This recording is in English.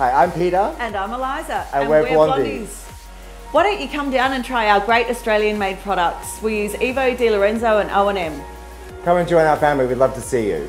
Hi, I'm Peter. And I'm Eliza. And we're Blondies. Why don't you come down and try our great Australian made products? We use Evo, De Lorenzo and O&M. Come and join our family, we'd love to see you.